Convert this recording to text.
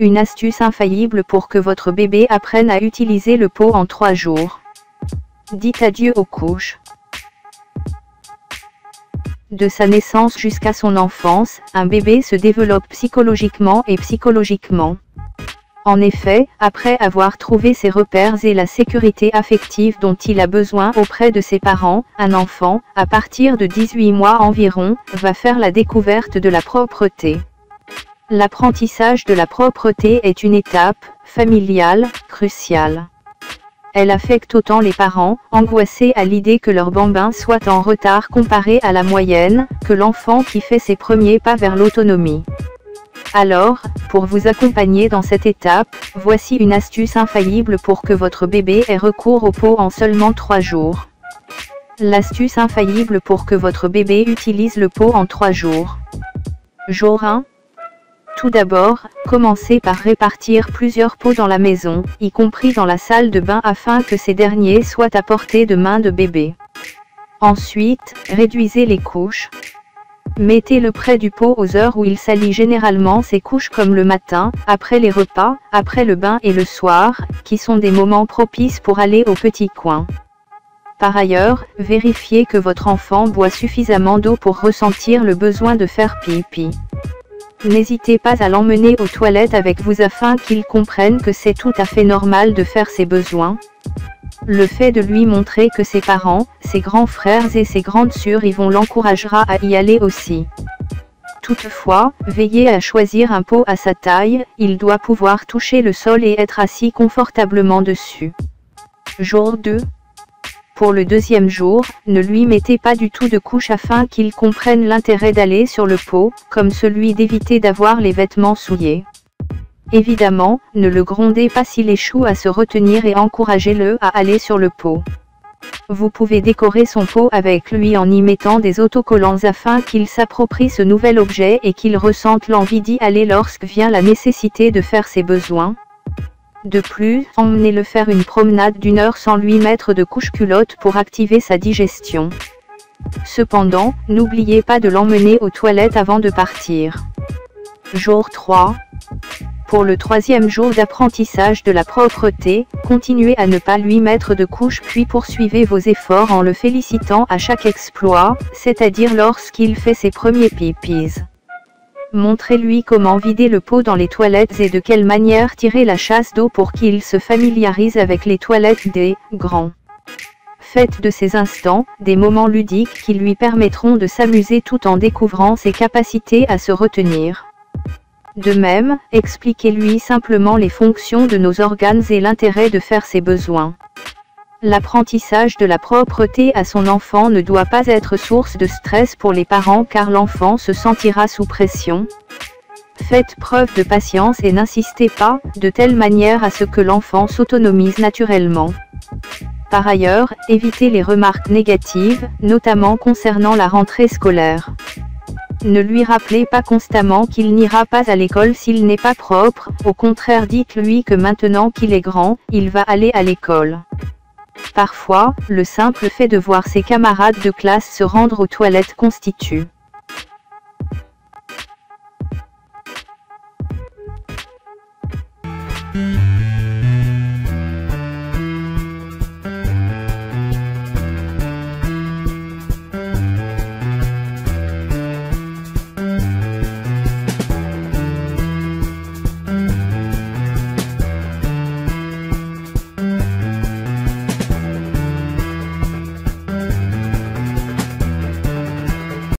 Une astuce infaillible pour que votre bébé apprenne à utiliser le pot en 3 jours. Dites adieu aux couches. De sa naissance jusqu'à son enfance, un bébé se développe psychologiquement et psychologiquement. En effet, après avoir trouvé ses repères et la sécurité affective dont il a besoin auprès de ses parents, un enfant, à partir de 18 mois environ, va faire la découverte de la propreté. L'apprentissage de la propreté est une étape, familiale, cruciale. Elle affecte autant les parents, angoissés à l'idée que leur bambin soit en retard comparé à la moyenne, que l'enfant qui fait ses premiers pas vers l'autonomie. Alors, pour vous accompagner dans cette étape, voici une astuce infaillible pour que votre bébé ait recours au pot en seulement 3 jours. L'astuce infaillible pour que votre bébé utilise le pot en 3 jours. Jour 1, tout d'abord, commencez par répartir plusieurs pots dans la maison, y compris dans la salle de bain afin que ces derniers soient à portée de main de bébé. Ensuite, réduisez les couches. Mettez-le près du pot aux heures où il salit généralement ses couches comme le matin, après les repas, après le bain et le soir, qui sont des moments propices pour aller au petit coin. Par ailleurs, vérifiez que votre enfant boit suffisamment d'eau pour ressentir le besoin de faire pipi. N'hésitez pas à l'emmener aux toilettes avec vous afin qu'il comprenne que c'est tout à fait normal de faire ses besoins. Le fait de lui montrer que ses parents, ses grands frères et ses grandes sœurs y vont l'encouragera à y aller aussi. Toutefois, veillez à choisir un pot à sa taille, il doit pouvoir toucher le sol et être assis confortablement dessus. Jour 2 pour le deuxième jour, ne lui mettez pas du tout de couche afin qu'il comprenne l'intérêt d'aller sur le pot, comme celui d'éviter d'avoir les vêtements souillés. Évidemment, ne le grondez pas s'il échoue à se retenir et encouragez-le à aller sur le pot. Vous pouvez décorer son pot avec lui en y mettant des autocollants afin qu'il s'approprie ce nouvel objet et qu'il ressente l'envie d'y aller lorsque vient la nécessité de faire ses besoins. De plus, emmenez-le faire une promenade d'une heure sans lui mettre de couche-culotte pour activer sa digestion. Cependant, n'oubliez pas de l'emmener aux toilettes avant de partir. Jour 3. Pour le troisième jour d'apprentissage de la propreté, continuez à ne pas lui mettre de couche puis poursuivez vos efforts en le félicitant à chaque exploit, c'est-à-dire lorsqu'il fait ses premiers pipis. Montrez-lui comment vider le pot dans les toilettes et de quelle manière tirer la chasse d'eau pour qu'il se familiarise avec les toilettes des grands. Faites de ces instants des moments ludiques qui lui permettront de s'amuser tout en découvrant ses capacités à se retenir. De même, expliquez-lui simplement les fonctions de nos organes et l'intérêt de faire ses besoins. L'apprentissage de la propreté à son enfant ne doit pas être source de stress pour les parents car l'enfant se sentira sous pression. Faites preuve de patience et n'insistez pas, de telle manière à ce que l'enfant s'autonomise naturellement. Par ailleurs, évitez les remarques négatives, notamment concernant la rentrée scolaire. Ne lui rappelez pas constamment qu'il n'ira pas à l'école s'il n'est pas propre, au contraire dites-lui que maintenant qu'il est grand, il va aller à l'école. Parfois, le simple fait de voir ses camarades de classe se rendre aux toilettes constitue